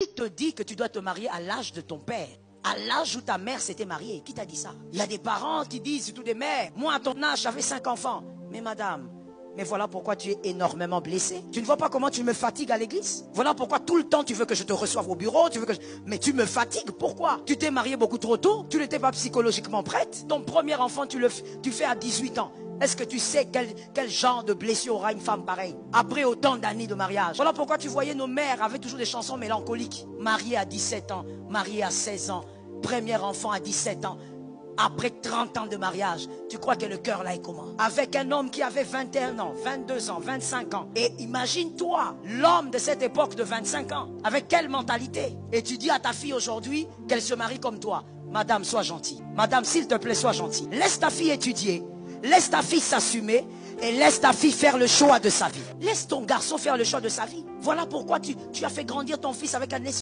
Qui te dit que tu dois te marier à l'âge de ton père? À l'âge où ta mère s'était mariée. Qui t'a dit ça? Il y a des parents qui disent, surtout des mères, moi à ton âge j'avais cinq enfants. Mais madame, mais voilà pourquoi tu es énormément blessé. Tu ne vois pas comment tu me fatigues à l'église? Voilà pourquoi tout le temps tu veux que je te reçoive au bureau, tu veux que mais tu me fatigues. Pourquoi? Tu t'es marié beaucoup trop tôt, tu n'étais pas psychologiquement prête. Ton premier enfant tu le fais à 18 ans. Est-ce que tu sais quel, genre de blessure aura une femme pareille? Après autant d'années de mariage Voilà pourquoi tu voyais nos mères avaient toujours des chansons mélancoliques. Mariée à 17 ans, mariée à 16 ans, premier enfant à 17 ans. Après 30 ans de mariage, tu crois que le cœur là est comment? Avec un homme qui avait 21 ans, 22 ans, 25 ans. Et imagine-toi, l'homme de cette époque de 25 ans, avec quelle mentalité? Et tu dis à ta fille aujourd'hui qu'elle se marie comme toi. Madame, sois gentille. Madame, s'il te plaît, sois gentille. Laisse ta fille étudier. Laisse ta fille s'assumer et laisse ta fille faire le choix de sa vie. Laisse ton garçon faire le choix de sa vie. Voilà pourquoi tu, tu as fait grandir ton fils avec un esprit.